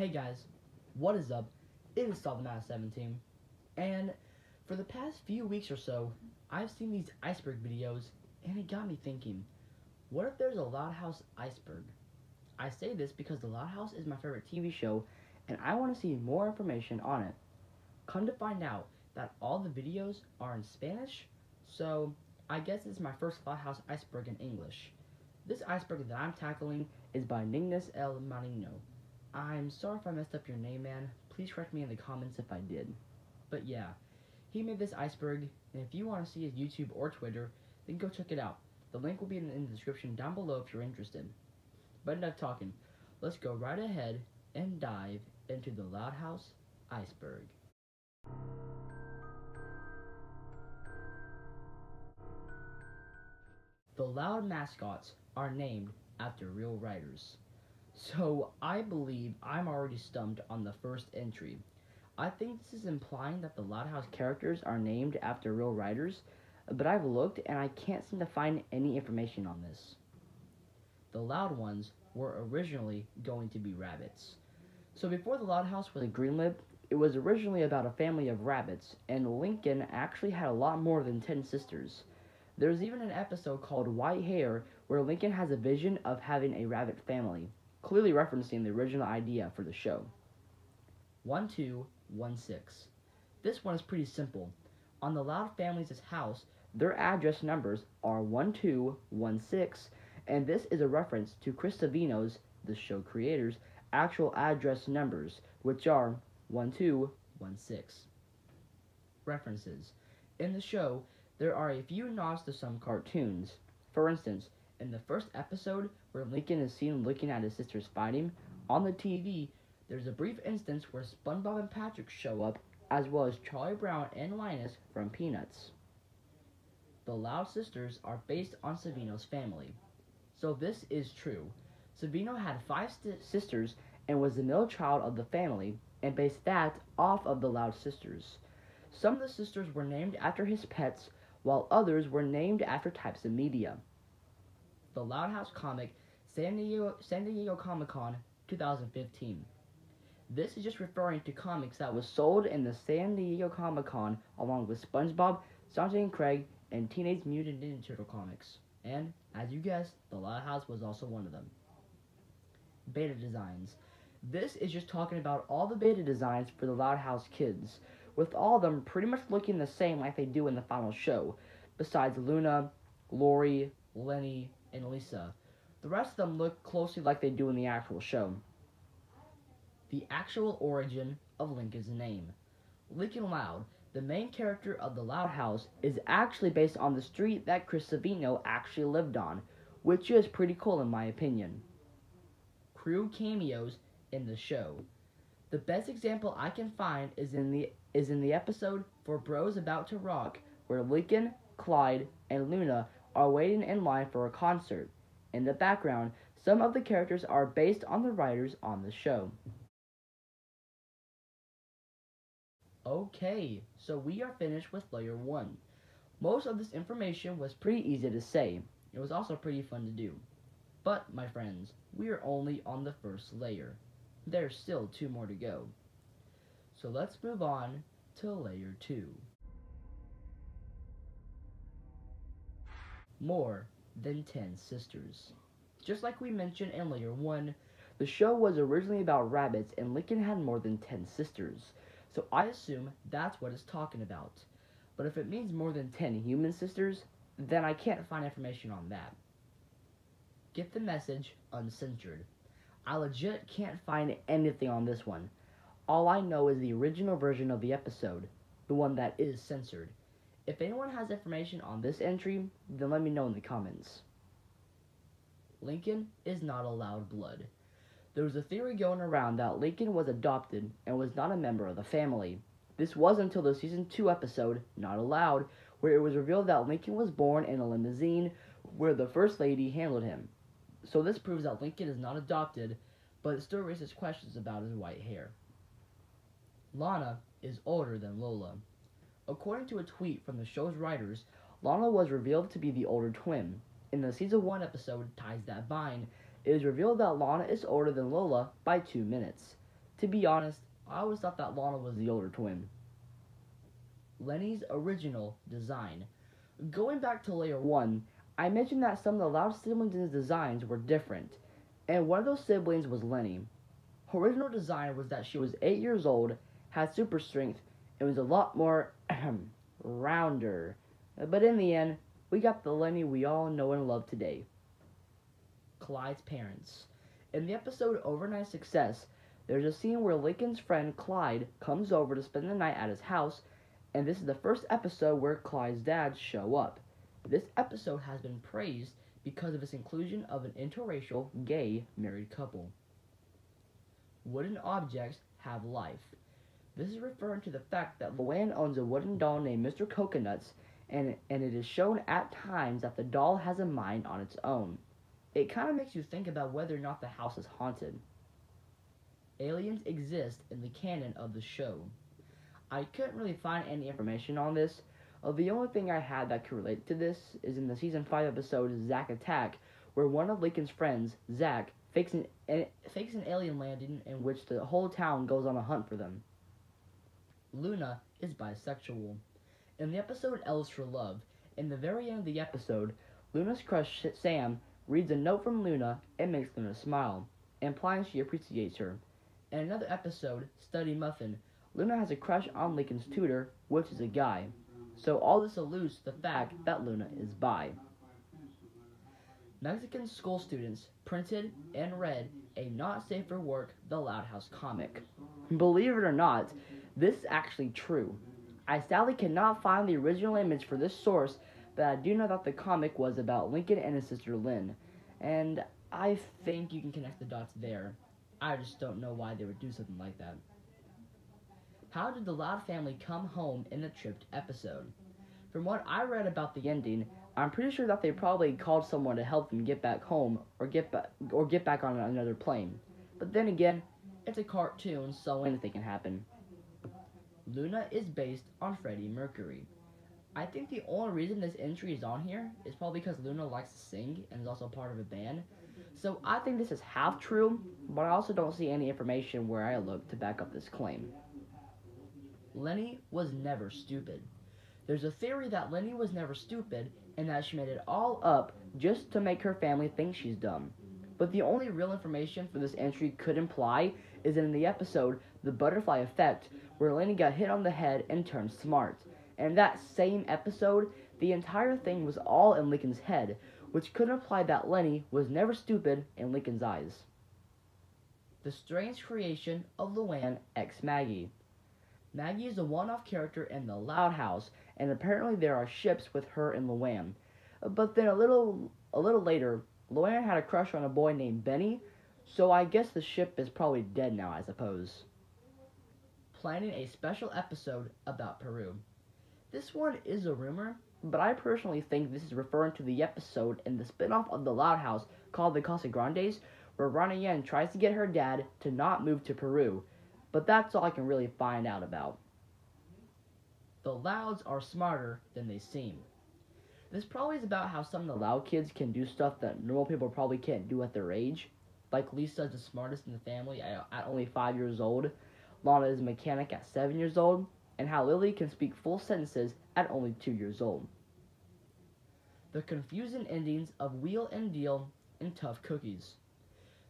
Hey guys, what is up? It is SawTheMaster17, and for the past few weeks or so, I've seen these iceberg videos, and it got me thinking, what if there's a Loud House iceberg? I say this because The Loud House is my favorite TV show, and I want to see more information on it. Come to find out that all the videos are in Spanish, so I guess it's my first Loud House iceberg in English. This iceberg that I'm tackling is by Nignus El Marino. I'm sorry if I messed up your name, man. Please correct me in the comments if I did. But yeah, he made this iceberg, and if you want to see his YouTube or Twitter, then go check it out. The link will be in the, description down below if you're interested. But enough talking. Let's go right ahead and dive into the Loud House iceberg. The Loud mascots are named after real writers. So I believe I'm already stumped on the first entry. I think this is implying that the Loud House characters are named after real writers, but I've looked and I can't seem to find any information on this. The Loud ones were originally going to be rabbits. So before the Loud House was a greenlit, it was originally about a family of rabbits, and Lincoln actually had a lot more than 10 sisters. There's even an episode called White Hair where Lincoln has a vision of having a rabbit family, clearly referencing the original idea for the show. 1216. This one is pretty simple. On the Loud family's house, their address numbers are 1216, and this is a reference to Chris Savino's, the show creator's, actual address numbers, which are 1216. References. In the show, there are a few nods to some cartoons. For instance, in the first episode, where Lincoln is seen looking at his sisters fighting, on the TV, there's a brief instance where SpongeBob and Patrick show up, as well as Charlie Brown and Linus from Peanuts. The Loud sisters are based on Savino's family. So this is true. Savino had five st- sisters and was the middle child of the family, and based that off of the Loud sisters. Some of the sisters were named after his pets, while others were named after types of media. The Loud House comic San Diego, San Diego Comic Con 2015. This is just referring to comics that was sold in the San Diego Comic Con along with SpongeBob, Sanjay and Craig, and Teenage Mutant Ninja Turtle comics. And, as you guessed, The Loud House was also one of them. Beta designs. This is just talking about all the beta designs for the Loud House kids, with all of them pretty much looking the same like they do in the final show, besides Luna, Lori, Leni, and Lisa. The rest of them look closely like they do in the actual show. The actual origin of Lincoln's name. Lincoln Loud, the main character of the Loud House, is actually based on the street that Chris Savino actually lived on, which is pretty cool in my opinion. Crew cameos in the show. The best example I can find is in the is in the episode for Bros About to Rock, where Lincoln, Clyde, and Luna are waiting in line for a concert. In the background, some of the characters are based on the writers on the show. Okay, so we are finished with layer 1. Most of this information was pretty easy to say. It was also pretty fun to do. But, my friends, we are only on the first layer. There's still two more to go. So let's move on to layer 2. More than 10 sisters. Just like we mentioned in layer 1, the show was originally about rabbits and Lincoln had more than 10 sisters. So I assume that's what it's talking about. But if it means more than 10 human sisters, then I can't find information on that. Get the message uncensored. I legit can't find anything on this one. All I know is the original version of the episode, the one that is censored. If anyone has information on this entry, then let me know in the comments. Lincoln is not allowed blood. There was a theory going around that Lincoln was adopted and was not a member of the family. This was until the season 2 episode, Not a Loud, where it was revealed that Lincoln was born in a limousine where the First Lady handled him. So this proves that Lincoln is not adopted, but it still raises questions about his white hair. Lana is older than Lola. According to a tweet from the show's writers, Lana was revealed to be the older twin. In the season 1 episode, Ties That Bind, it is revealed that Lana is older than Lola by two minutes. To be honest, I always thought that Lana was the older twin. Leni's original design. Going back to layer 1, I mentioned that some of the Loud siblings in his designs were different, and one of those siblings was Lenny. Her original design was that she was 8 years old, had super strength, and was a lot more rounder. But in the end, we got the Leni we all know and love today. Clyde's parents. In the episode Overnight Success, there's a scene where Lincoln's friend Clyde comes over to spend the night at his house, and this is the first episode where Clyde's dads show up. This episode has been praised because of its inclusion of an interracial, gay, married couple. Wooden objects have life. This is referring to the fact that Luan owns a wooden doll named Mr. Coconuts, and, and it is shown at times that the doll has a mind on its own. It kind of makes you think about whether or not the house is haunted. Aliens exist in the canon of the show. I couldn't really find any information on this. Uh, the only thing I had that could relate to this is in the season 5 episode Zach Attack, where one of Lincoln's friends, Zach, fakes an, an, fakes an alien landing in which the whole town goes on a hunt for them. Luna is bisexual. In the episode L Is for Love, in the very end of the episode, Luna's crush Sam reads a note from Luna and makes Luna smile, implying she appreciates her. In another episode, Study Muffin, Luna has a crush on Lincoln's tutor, which is a guy. So all this alludes to the fact that Luna is bi. Mexican school students printed and read a Not Safe for Work The Loud House comic. Believe it or not, this is actually true. I sadly cannot find the original image for this source, but I do know that the comic was about Lincoln and his sister Lynn, and I think you can connect the dots there. I just don't know why they would do something like that. How did the Loud family come home in the tripped episode? From what I read about the ending, I'm pretty sure that they probably called someone to help them get back home or get back or get back on another plane. But then again, it's a cartoon, so anything can happen. Luna is based on Freddie Mercury. I think the only reason this entry is on here is probably because Luna likes to sing and is also part of a band. So I think this is half true, but I also don't see any information where I look to back up this claim. Leni was never stupid. There's a theory that Leni was never stupid and that she made it all up just to make her family think she's dumb. But the only real information for this entry could imply is in the episode The Butterfly Effect, where Leni got hit on the head and turned smart. And that same episode, the entire thing was all in Lincoln's head, which could imply that Leni was never stupid in Lincoln's eyes. The strange creation of Luan X Maggie. Maggie is a one-off character in the Loud House, and apparently there are ships with her and Luan. But then a little a little later, Luan had a crush on a boy named Benny, so I guess the ship is probably dead now, I suppose. Planning a special episode about Peru. This one is a rumor, but I personally think this is referring to the episode in the spin-off of The Loud House called The Casagrandes, where Ronnie Anne tries to get her dad to not move to Peru, but that's all I can really find out about. The Louds are smarter than they seem. This probably is about how some of the Loud kids can do stuff that normal people probably can't do at their age. Like Lisa is the smartest in the family at, only 5 years old, Lana is a mechanic at 7 years old, and how Lily can speak full sentences at only 2 years old. The confusing endings of Wheel and Deal and Tough Cookies.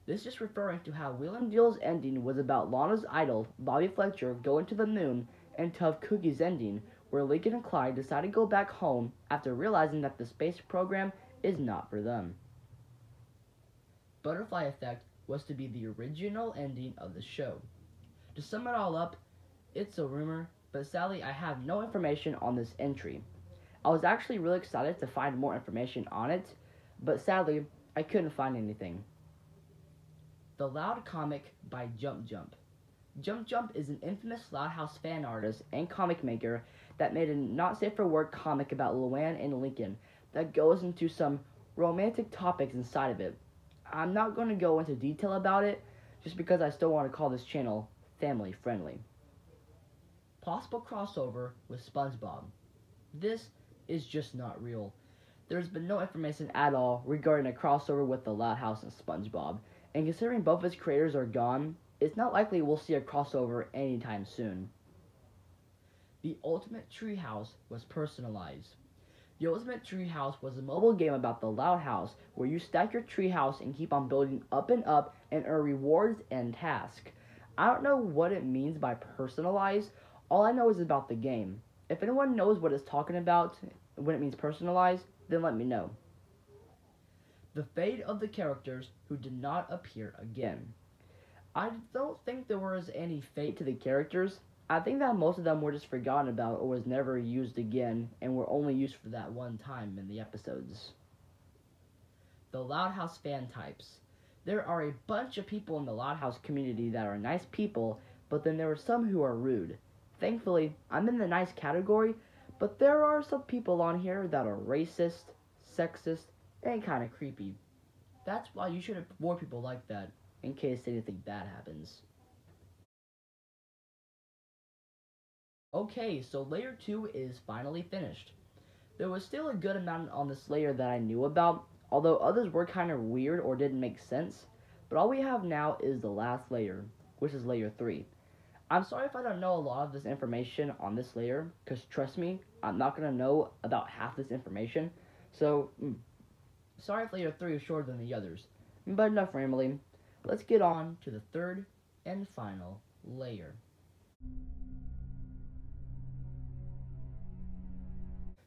This is referring to how Wheel and Deal's ending was about Lana's idol, Bobby Fletcher, going to the moon, and Tough Cookies' ending, where Lincoln and Clyde decide to go back home after realizing that the space program is not for them. Butterfly Effect was to be the original ending of the show. To sum it all up, it's a rumor, but sadly I have no information on this entry. I was actually really excited to find more information on it, but sadly I couldn't find anything. The Loud Comic by Jump Jump. Jump Jump is an infamous Loud House fan artist and comic maker that made a not safe for work comic about Luan and Lincoln that goes into some romantic topics inside of it. I'm not going to go into detail about it just because I still want to call this channel family friendly. Possible crossover with SpongeBob. This is just not real. There's been no information at all regarding a crossover with the Loud House and SpongeBob, and considering both its creators are gone, it's not likely we'll see a crossover anytime soon. The Ultimate Treehouse was personalized. The Ultimate Treehouse was a mobile game about the Loud House where you stack your treehouse and keep on building up and up and earn rewards and tasks. I don't know what it means by personalized. All I know is about the game. If anyone knows what it's talking about when it means personalized, then let me know. The fate of the characters who did not appear again. I don't think there was any fate to the characters. I think that most of them were just forgotten about or was never used again and were only used for that one time in the episodes. The Loud House fan types. There are a bunch of people in the Loud House community that are nice people, but then there are some who are rude. Thankfully, I'm in the nice category, but there are some people on here that are racist, sexist, and kind of creepy. That's why you should avoid people like that, in case anything bad happens. Okay, so layer 2 is finally finished. There was still a good amount on this layer that I knew about, although others were kind of weird or didn't make sense. But all we have now is the last layer, which is layer 3. I'm sorry if I don't know a lot of this information on this layer, because trust me, I'm not going to know about half this information. So, mm, sorry if layer 3 is shorter than the others. But enough rambling. Let's get on to the third and final layer.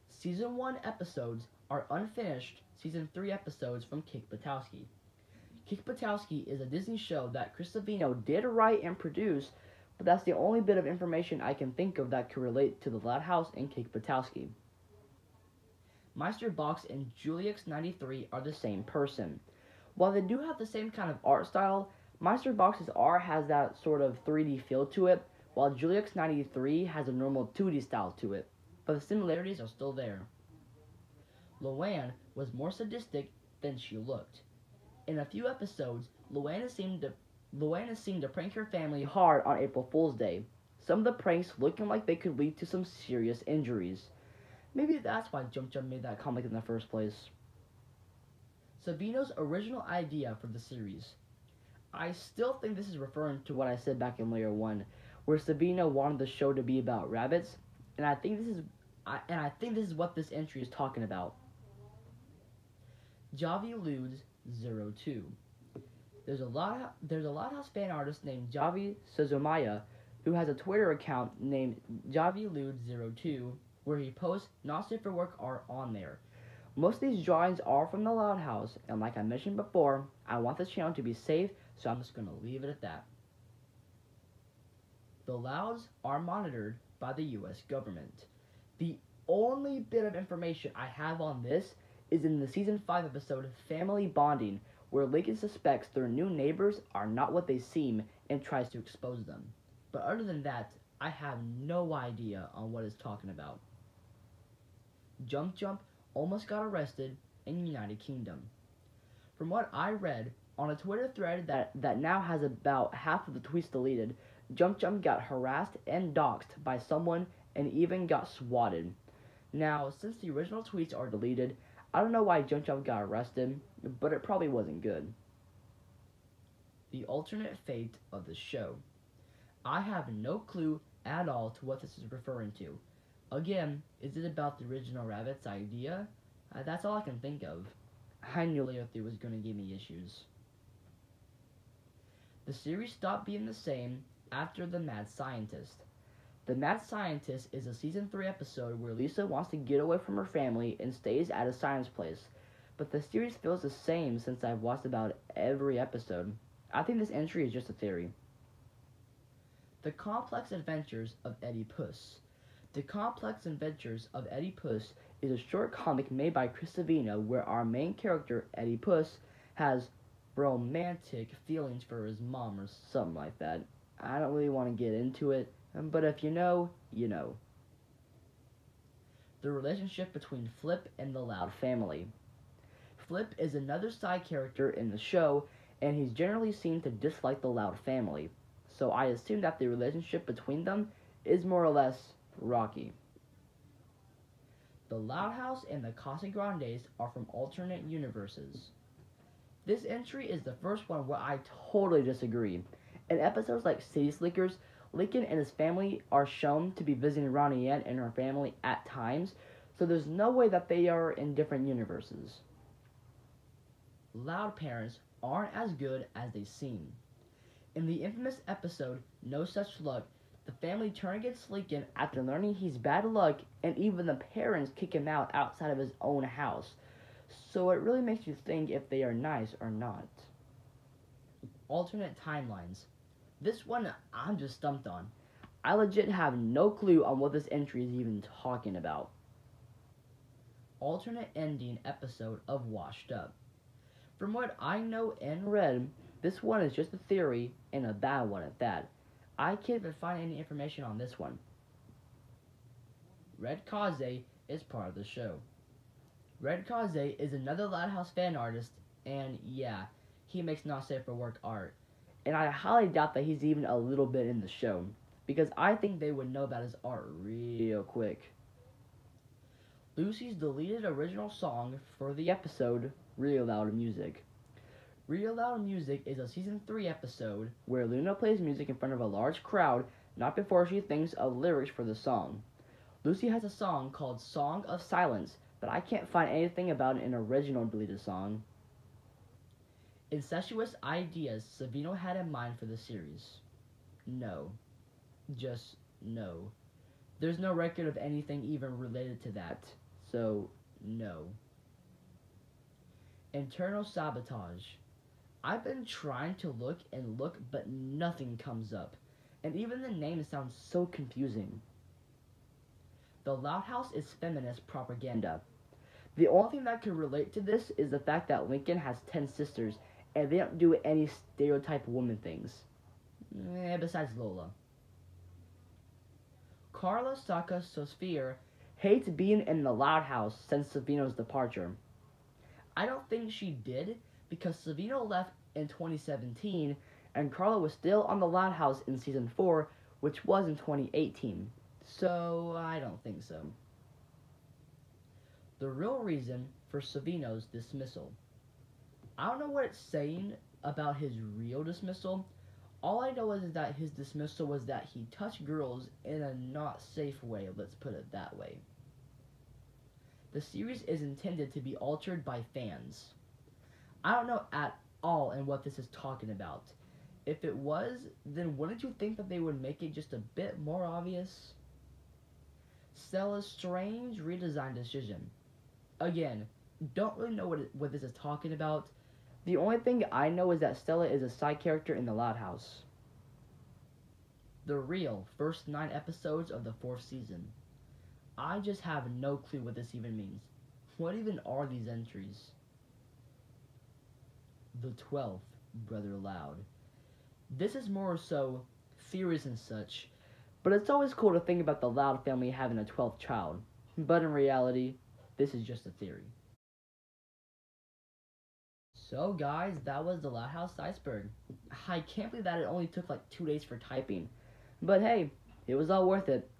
Season 1 episodes are unfinished Season 3 episodes from Kick Buttowski. Kick Buttowski is a Disney show that Chris Savino did write and produce, but that's the only bit of information I can think of that could relate to the Loud House and Kick Buttowski. Meister Box and Juliux93 are the same person. While they do have the same kind of art style, Meister Box's art has that sort of 3D feel to it, while Juliux93 has a normal 2D style to it but the similarities are still there. Luan was more sadistic than she looked. In a few episodes, Luan seemed to Luan seemed to prank her family hard on April Fool's Day. Some of the pranks looking like they could lead to some serious injuries. Maybe that's why Jump Jump made that comic in the first place. Savino's original idea for the series. I still think this is referring to what I said back in layer 1, where Savino wanted the show to be about rabbits, and I think this is I, and I think this is what this entry is talking about. Javi Ludes 02. There's a lot there's a Loudhouse fan artist named Javi Suzumaya who has a Twitter account named Javi Ludes 02 where he posts not safe for work art on there. Most of these drawings are from the Loud House, and like I mentioned before, I want this channel to be safe, so I'm just gonna leave it at that. The Louds are monitored by the US government. The only bit of information I have on this is in the season 5 episode Family Bonding, where Lincoln suspects their new neighbors are not what they seem and tries to expose them. But other than that, I have no idea on what it's talking about. Jump Jump almost got arrested in the United Kingdom. From what I read on a Twitter thread that, that now has about half of the tweets deleted, Jump Jump got harassed and doxxed by someone and even got swatted. Now, since the original tweets are deleted, I don't know why Jump got arrested, but it probably wasn't good. The alternate fate of the show. I have no clue at all to what this is referring to. Again, is it about the original Rabbit's idea? Uh, that's all I can think of. I knew 3 was going to give me issues. The series stopped being the same after The Mad Scientist. The Mad Scientist is a season 3 episode where Lisa wants to get away from her family and stays at a science place. But the series feels the same since I've watched about every episode. I think this entry is just a theory. The Complex Adventures of Eddie Puss. The Complex Adventures of Eddie Puss is a short comic made by Chris Savino where our main character, Eddie Puss, has romantic feelings for his mom or something like that. I don't really want to get into it, Um, but if you know, you know. The relationship between Flip and the Loud family. Flip is another side character in the show, and he's generally seen to dislike the Loud family, so I assume that the relationship between them is more or less rocky. The Loud House and the Casagrandes are from alternate universes. This entry is the first one where I totally disagree. In episodes like City Slickers, Lincoln and his family are shown to be visiting Ronnie Anne and her family at times, so there's no way that they are in different universes. Loud parents aren't as good as they seem. In the infamous episode No Such Luck, the family turn against Lincoln after learning he's bad luck, and even the parents kick him out outside of his own house. So it really makes you think if they are nice or not. Alternate timelines. This one I'm just stumped on. I legit have no clue on what this entry is even talking about. Alternate ending episode of Washed Up. From what I know and read, this one is just a theory and a bad one at that. I can't even find any information on this one. Red Kaze is part of the show. Red Kaze is another Loud House fan artist, and yeah, he makes not safe for work art. And I highly doubt that he's even a little bit in the show, because I think they would know about his art real quick. Lucy's deleted original song for the episode Real Loud Music. Real Loud Music is a season 3 episode where Luna plays music in front of a large crowd not before she thinks of lyrics for the song. Lucy has a song called Song of Silence, but I can't find anything about an original deleted song. Incestuous ideas Savino had in mind for the series. No. Just no. There's no record of anything even related to that, so no. Internal sabotage. I've been trying to look and look, but nothing comes up. And even the name sounds so confusing. The Loud House is feminist propaganda. The only thing that can relate to this is the fact that Lincoln has 10 sisters and they don't do any stereotype woman things. Eh, besides Lola. Carla Saka Sosphere hates being in the Loud House since Savino's departure. I don't think she did because Savino left in 2017 and Carla was still on the Loud House in season 4, which was in 2018. So, I don't think so. The real reason for Savino's dismissal. I don't know what it's saying about his real dismissal. All I know is that his dismissal was that he touched girls in a not safe way, let's put it that way. The series is intended to be altered by fans. I don't know at all in what this is talking about. If it was, then wouldn't you think that they would make it just a bit more obvious? Stella's strange redesign decision. Again, don't really know what, it, what this is talking about. The only thing I know is that Stella is a side character in the Loud House. The real first nine episodes of the fourth season. I just have no clue what this even means. What even are these entries? The twelfth, Brother Loud. This is more so theories and such, but it's always cool to think about the Loud family having a twelfth child. But in reality, this is just a theory. So guys, that was the Loud House Iceberg. I can't believe that it only took like two days for typing. But hey, it was all worth it.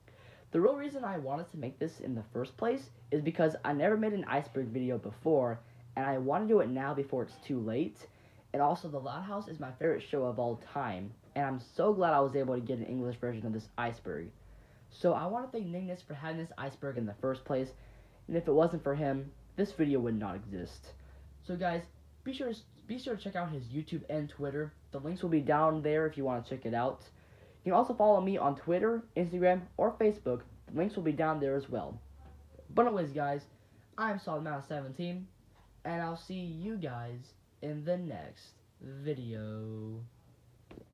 The real reason I wanted to make this in the first place is because I never made an iceberg video before, and I want to do it now before it's too late. And also, The Loud House is my favorite show of all time, and I'm so glad I was able to get an English version of this iceberg. So I want to thank Nignus for having this iceberg in the first place, and if it wasn't for him, this video would not exist. So guys, be sure to, be sure to check out his YouTube and Twitter. The links will be down there if you want to check it out. You can also follow me on Twitter, Instagram, or Facebook. The links will be down there as well. But anyways, guys, I'm SawTheMaster17, and I'll see you guys in the next video.